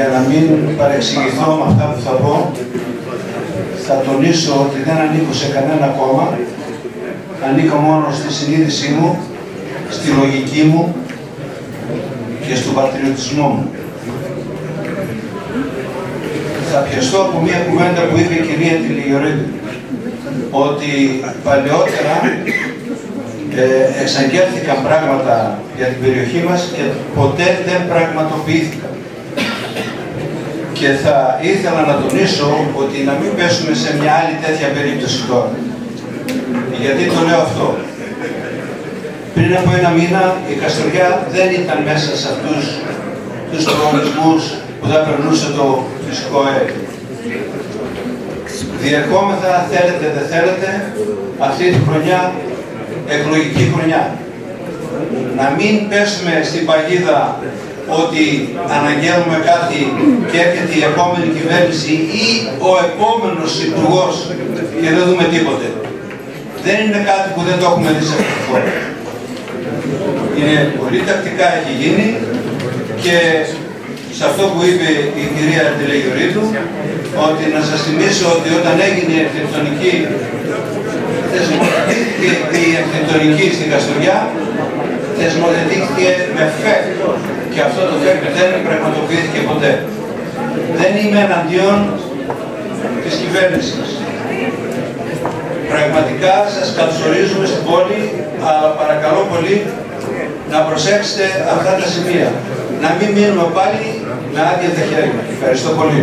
για να μην παρεξηγηθώ με αυτά που θα πω, θα τονίσω ότι δεν ανήκω σε κανένα κόμμα, ανήκω μόνο στη συνείδησή μου, στη λογική μου και στον πατριωτισμό μου. Θα πιαστώ από μια κουβέντα που είπε η κυρία Τηλιγιορίδη, ότι παλαιότερα ε, εξαγγέλθηκαν πράγματα για την περιοχή μας και ποτέ δεν πραγματοποιήθηκαν. Και θα ήθελα να τονίσω ότι να μην πέσουμε σε μια άλλη τέτοια περίπτωση τώρα. Γιατί το λέω αυτό. Πριν από ένα μήνα η Καστοριά δεν ήταν μέσα σε αυτούς τους προγραμματισμούς που θα περνούσε το φυσικό αέριο. Διερχόμεθα, θέλετε δεν θέλετε, αυτή τη χρονιά, εκλογική χρονιά. Να μην πέσουμε στην παγίδα ότι αναγγέλουμε κάτι και έρχεται η επόμενη κυβέρνηση ή ο επόμενος υπουργός και δεν δούμε τίποτε. Δεν είναι κάτι που δεν το έχουμε δει σε αυτή τη χώρα. Είναι πολύ τακτικά έχει γίνει και σε αυτό που είπε η κυρία Τηλεγιορίδου, ότι να σας θυμίσω ότι όταν έγινε η αρχιτεκτονική η αρχιτεκτονική στην Καστοριά θεσμοθετήθηκε με ΦΕΚ και αυτό το ΦΕΚ δεν πραγματοποιήθηκε ποτέ. Δεν είμαι εναντίον της κυβέρνησης. Πραγματικά σας καλωσορίζουμε στην πόλη, αλλά παρακαλώ πολύ να προσέξετε αυτά τα σημεία. Να μην μείνουμε πάλι με άδεια τα χέρια. Ευχαριστώ πολύ.